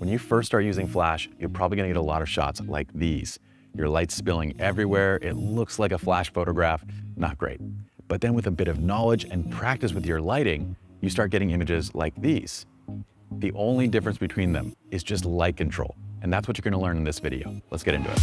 When you first start using flash, you're probably gonna get a lot of shots like these. Your light's spilling everywhere, it looks like a flash photograph, not great. But then with a bit of knowledge and practice with your lighting, you start getting images like these. The only difference between them is just light control. And that's what you're gonna learn in this video. Let's get into it.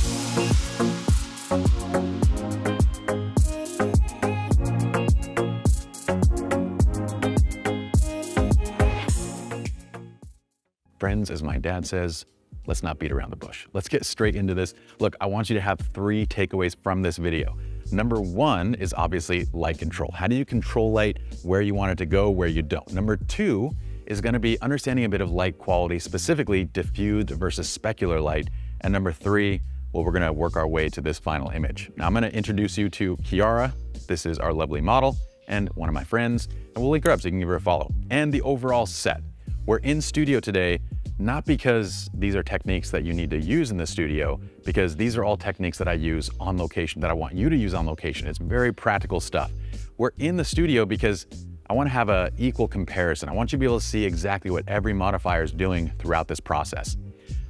Friends, as my dad says, let's not beat around the bush. Let's get straight into this. Look, I want you to have three takeaways from this video. Number one is obviously light control. How do you control light where you want it to go, where you don't? Number two is gonna be understanding a bit of light quality, specifically diffused versus specular light. And number three, well, we're gonna work our way to this final image. Now I'm gonna introduce you to Kiara. This is our lovely model and one of my friends, and we'll link her up so you can give her a follow. And the overall set. We're in studio today, not because these are techniques that you need to use in the studio, because these are all techniques that I use on location, that I want you to use on location. It's very practical stuff. We're in the studio because I wanna have an equal comparison. I want you to be able to see exactly what every modifier is doing throughout this process.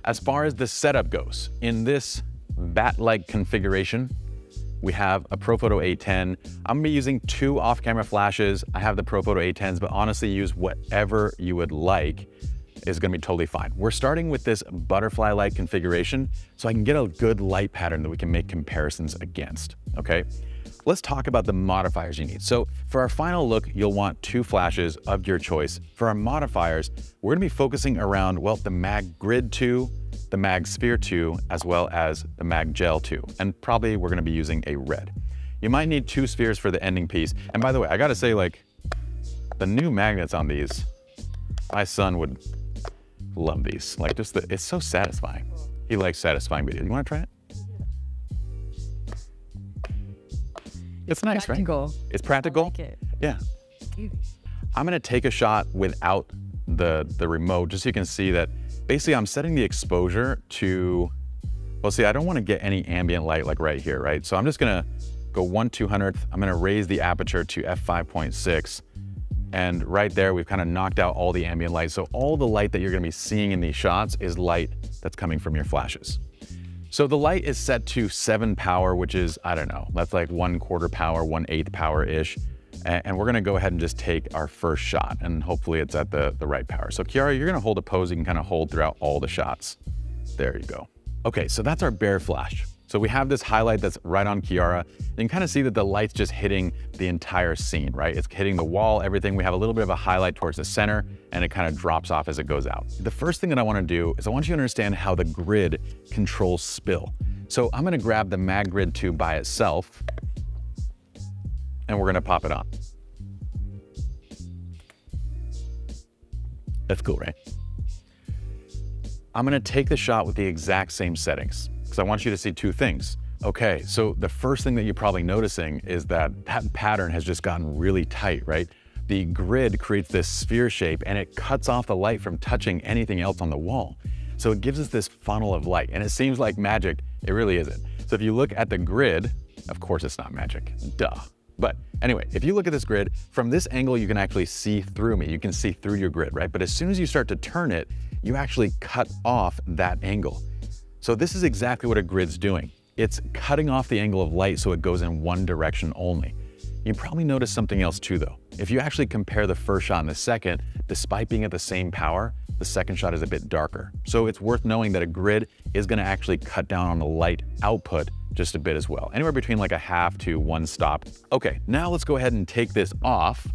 As far as the setup goes, in this bat-like configuration, we have a Profoto A10. I'm gonna be using two off-camera flashes. I have the Profoto A10s, but honestly use whatever you would like is gonna be totally fine. We're starting with this butterfly light configuration so I can get a good light pattern that we can make comparisons against, okay? Let's talk about the modifiers you need. So for our final look, you'll want two flashes of your choice. For our modifiers, we're gonna be focusing around, well, the Mag Grid 2 the Mag Sphere 2, as well as the Mag Gel 2. And probably we're gonna be using a red. You might need two spheres for the ending piece. And by the way, I gotta say like, the new magnets on these, my son would love these. Like just the, it's so satisfying. He likes satisfying videos. You wanna try it? It's, nice, practical. right? It's practical. Like it. Yeah. I'm gonna take a shot without the, the remote just so you can see that basically I'm setting the exposure to, well see I don't wanna get any ambient light like right here, right? So I'm just gonna go 1 200th, I'm gonna raise the aperture to f5.6 and right there we've kind of knocked out all the ambient light. So all the light that you're gonna be seeing in these shots is light that's coming from your flashes. So the light is set to seven power, which is, I don't know, that's like one quarter power, one eighth power-ish. And we're gonna go ahead and just take our first shot and hopefully it's at the, the right power. So Kiara, you're gonna hold a pose you can kind of hold throughout all the shots. There you go. Okay, so that's our bare flash. So we have this highlight that's right on Kiara. You can kind of see that the light's just hitting the entire scene, right? It's hitting the wall, everything. We have a little bit of a highlight towards the center and it kind of drops off as it goes out. The first thing that I wanna do is I want you to understand how the grid controls spill. So I'm gonna grab the Mag Grid 2 by itself and we're gonna pop it on. That's cool, right? I'm gonna take the shot with the exact same settings because I want you to see two things. Okay, so the first thing that you're probably noticing is that that pattern has just gotten really tight, right? The grid creates this sphere shape and it cuts off the light from touching anything else on the wall. So it gives us this funnel of light and it seems like magic, it really isn't. So if you look at the grid, of course it's not magic, duh. But anyway, if you look at this grid, from this angle, you can actually see through me. You can see through your grid, right? But as soon as you start to turn it, you actually cut off that angle. So this is exactly what a grid's doing. It's cutting off the angle of light so it goes in one direction only. You probably notice something else too though. If you actually compare the first shot and the second, despite being at the same power, the second shot is a bit darker. So it's worth knowing that a grid is gonna actually cut down on the light output just a bit as well. Anywhere between like a half to one stop. Okay, now let's go ahead and take this off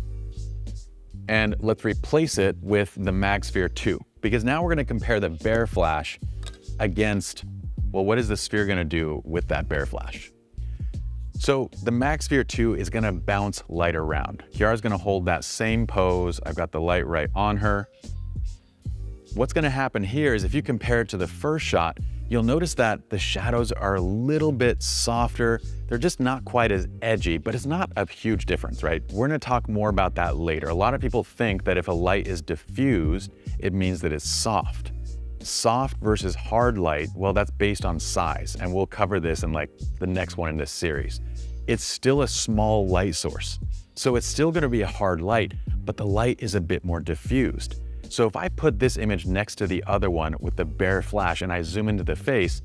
and let's replace it with the MagSphere 2 because now we're gonna compare the bare flash against, well, what is the sphere gonna do with that bare flash? So the MagSphere 2 is gonna bounce light around. Kiara's gonna hold that same pose. I've got the light right on her. What's gonna happen here is if you compare it to the first shot, you'll notice that the shadows are a little bit softer. They're just not quite as edgy, but it's not a huge difference, right? We're gonna talk more about that later. A lot of people think that if a light is diffused, it means that it's soft. Soft versus hard light, well, that's based on size, and we'll cover this in like the next one in this series. It's still a small light source, so it's still gonna be a hard light, but the light is a bit more diffused. So if I put this image next to the other one with the bare flash and I zoom into the face,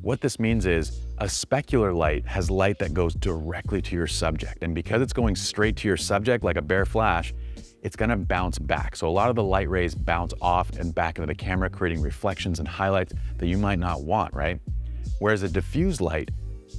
what this means is a specular light has light that goes directly to your subject. And because it's going straight to your subject like a bare flash, it's gonna bounce back. So a lot of the light rays bounce off and back into the camera, creating reflections and highlights that you might not want, right? Whereas a diffuse light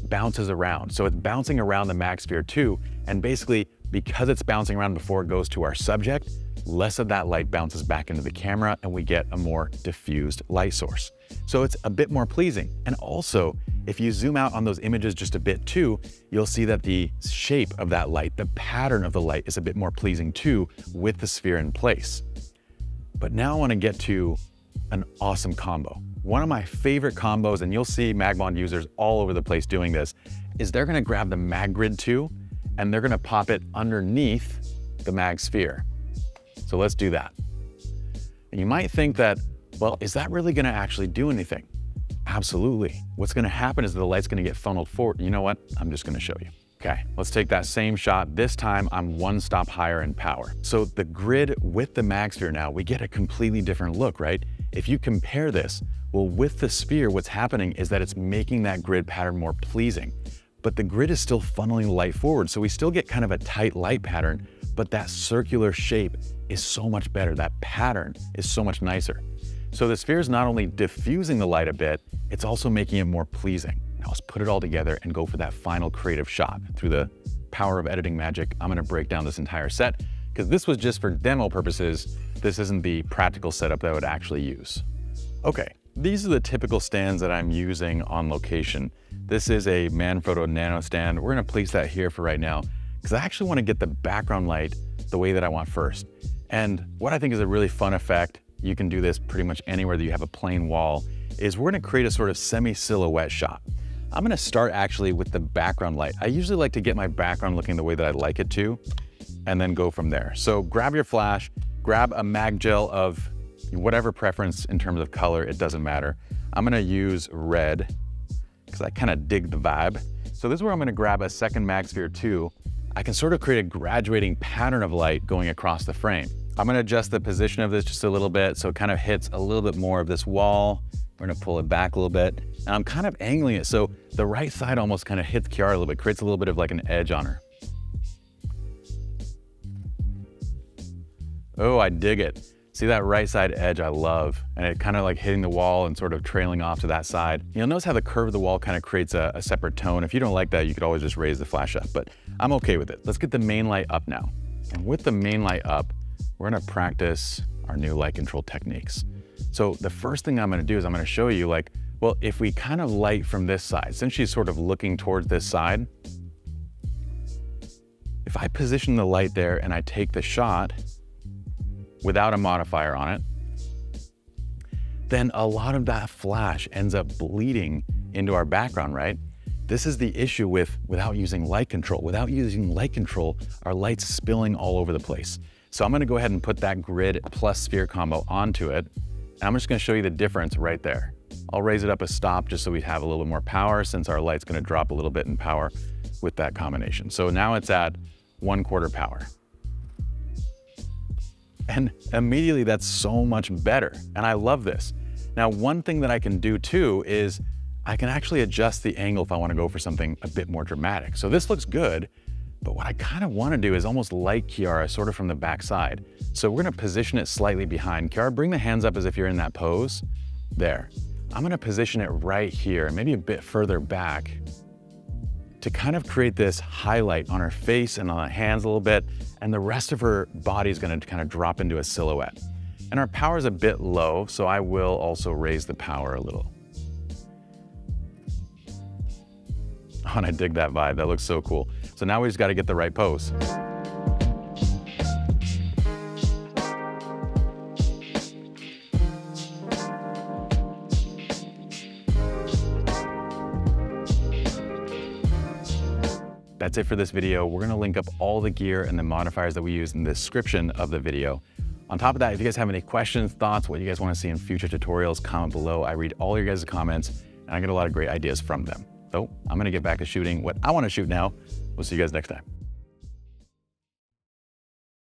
bounces around. So it's bouncing around the MagSphere 2. And basically, because it's bouncing around before it goes to our subject, less of that light bounces back into the camera and we get a more diffused light source. So it's a bit more pleasing. And also, if you zoom out on those images just a bit too, you'll see that the shape of that light, the pattern of the light is a bit more pleasing too with the sphere in place. But now I wanna get to an awesome combo. One of my favorite combos, and you'll see MagMod users all over the place doing this, is they're gonna grab the Mag Grid 2 and they're gonna pop it underneath the Mag Sphere. So let's do that. And you might think that, well, is that really gonna actually do anything? Absolutely. What's gonna happen is the light's gonna get funneled forward. You know what? I'm just gonna show you. Okay, let's take that same shot. This time I'm one stop higher in power. So the grid with the mag sphere now, we get a completely different look, right? If you compare this, well, with the sphere, what's happening is that it's making that grid pattern more pleasing. But the grid is still funneling light forward, so we still get kind of a tight light pattern, but that circular shape is so much better. That pattern is so much nicer. So the sphere is not only diffusing the light a bit, it's also making it more pleasing. Now let's put it all together and go for that final creative shot. Through the power of editing magic, I'm gonna break down this entire set because this was just for demo purposes. This isn't the practical setup that I would actually use. Okay, these are the typical stands that I'm using on location. This is a Manfrotto Nano stand. We're gonna place that here for right now because I actually wanna get the background light the way that I want first. And what I think is a really fun effect, you can do this pretty much anywhere that you have a plain wall, is we're gonna create a sort of semi-silhouette shot. I'm gonna start actually with the background light. I usually like to get my background looking the way that I like it to, and then go from there. So grab your flash, grab a mag gel of whatever preference in terms of color, it doesn't matter. I'm gonna use red, because I kind of dig the vibe. So this is where I'm gonna grab a second mag sphere 2 I can sort of create a graduating pattern of light going across the frame. I'm gonna adjust the position of this just a little bit so it kind of hits a little bit more of this wall. We're gonna pull it back a little bit. And I'm kind of angling it so the right side almost kind of hits Kiara a little bit, creates a little bit of like an edge on her. Oh, I dig it. See that right side edge I love, and it kind of like hitting the wall and sort of trailing off to that side. You'll notice how the curve of the wall kind of creates a, a separate tone. If you don't like that, you could always just raise the flash up, but I'm okay with it. Let's get the main light up now. And with the main light up, we're gonna practice our new light control techniques. So the first thing I'm gonna do is I'm gonna show you like, well, if we kind of light from this side, since she's sort of looking towards this side, if I position the light there and I take the shot, without a modifier on it, then a lot of that flash ends up bleeding into our background, right? This is the issue with without using light control. Without using light control, our light's spilling all over the place. So I'm gonna go ahead and put that grid plus sphere combo onto it. And I'm just gonna show you the difference right there. I'll raise it up a stop just so we have a little bit more power since our light's gonna drop a little bit in power with that combination. So now it's at one quarter power. And immediately that's so much better. And I love this. Now, one thing that I can do too is I can actually adjust the angle if I wanna go for something a bit more dramatic. So this looks good, but what I kind of wanna do is almost like Kiara, sort of from the back side. So we're gonna position it slightly behind. Kiara, bring the hands up as if you're in that pose. There. I'm gonna position it right here, maybe a bit further back to kind of create this highlight on her face and on her hands a little bit, and the rest of her body is gonna kind of drop into a silhouette. And our power is a bit low, so I will also raise the power a little. Oh, and I dig that vibe, that looks so cool. So now we just gotta get the right pose. That's it for this video. We're gonna link up all the gear and the modifiers that we use in the description of the video. On top of that, if you guys have any questions, thoughts, what you guys wanna see in future tutorials, comment below. I read all your guys' comments and I get a lot of great ideas from them. So I'm gonna get back to shooting what I wanna shoot now. We'll see you guys next time.